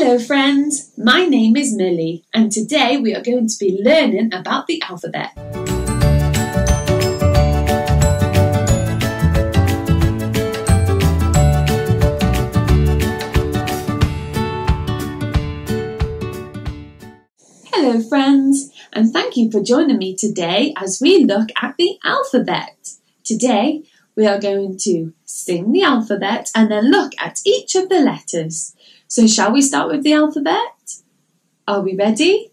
Hello, friends. My name is Milly, and today we are going to be learning about the alphabet. Hello, friends, and thank you for joining me today as we look at the alphabet. Today, we are going to sing the alphabet and then look at each of the letters. So, shall we start with the alphabet? Are we ready?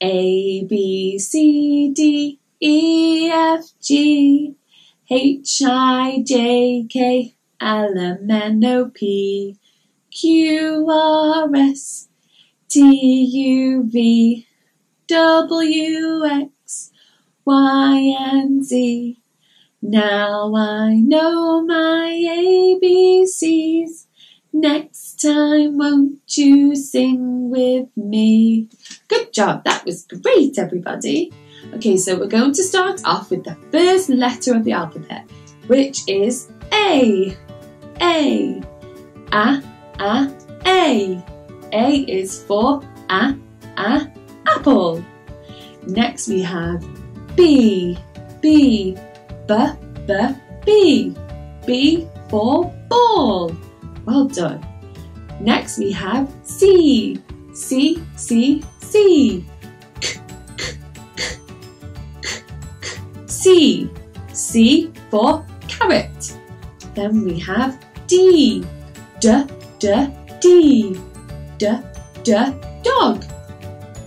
A, B, C, D, E, F, G, H, I, J, K, L, M, N, O, P, Q, R, S, T, U, V, W, X, Y, and Z. Now I know my ABCs. Next time, won't you sing with me? Good job, that was great, everybody. Okay, so we're going to start off with the first letter of the alphabet, which is A. A. A, A, A. A is for A, A, apple. Next we have B. B. B, B, B. B for ball. Well done. Next we have C. C, C, C. C. C for carrot. Then we have D. D, D, D. D, D, dog.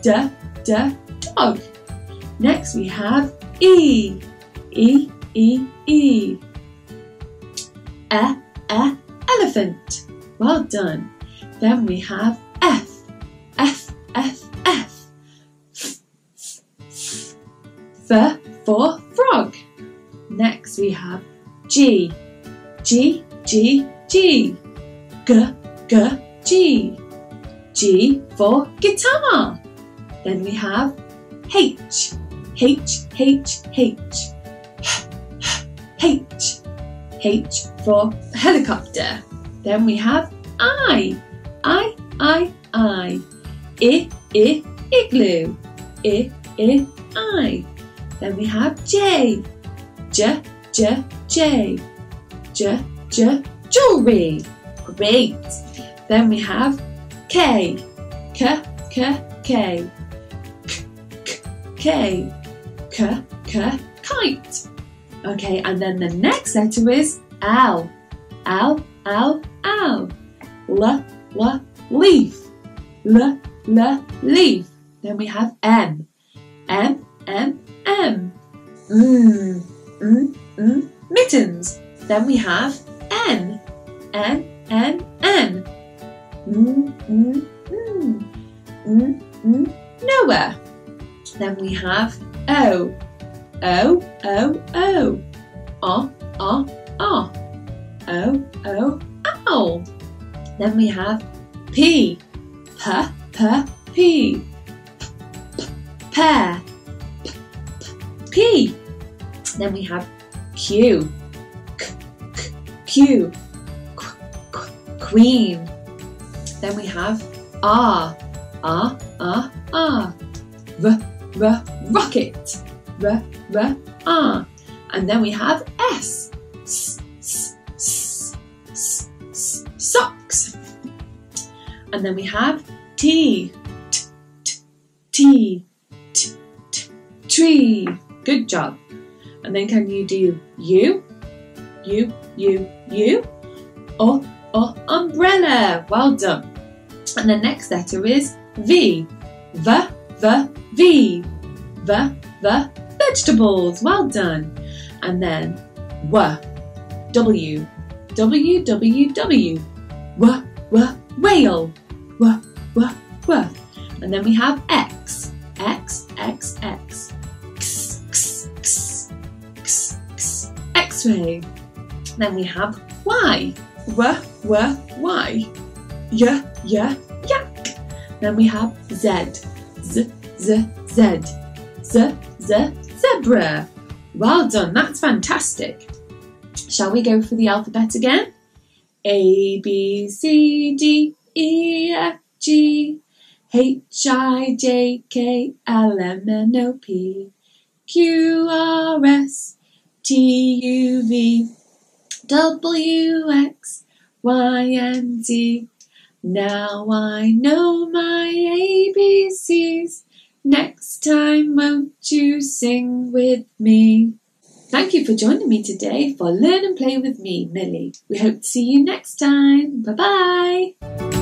D, D, dog. Next we have E. E, E, E. E, E, elephant. Well done. Then we have F. F, F, F. F for frog. Next we have G. G, G, G. G, G, G. G for guitar. Then we have H. H, H, H. H. H for helicopter. Then we have I. I, I, I. I, I, igloo. I, I, I. Then we have J. J, J, J. J, J, jewelry. Great. Then we have K. K, K, K. K, K, K, K, kite. Okay, and then the next letter is L. L, L, L. L, L, leaf. L, L, leaf. Then we have M. M, M, M. Mm, mm, mm, mittens. Then we have N. N, N, N. Mm, mm, mm. Mm, mm, Noah. Then we have O. O, O, O. O, O, O. Oh, oh, o, O, owl. Then we have P. P, P, P. Pear. P. Then we have Q. K, K, Q. Qu, qu, queen. Then we have R. R, R, R. R, R, rocket. R, R, R. And then we have. S, And then we have T. T, T, T, T, T, tree. Good job. And then can you do U? U, U, U? Or, or umbrella. Well done. And the next letter is V. V, V, V. V, V, vegetables. Well done. And then W. W. W, W, W. W, W, whale. W, W, W. And then we have X. X, X, X. X, X, X. X, X. X-ray. Then we have Y. W, W, Y. Y, Y, yak. Then we have Z. Z, Z, Z. Z, Z, zebra. Well done, that's fantastic. Shall we go for the alphabet again? A, B, C, D, E, F, G H I J K L M N O P Q R S T U V W X Y and Z. Now I know my ABCs. Next time, won't you sing with me? Thank you for joining me today for Learn and Play with me, Milly. We hope to see you next time. Bye bye.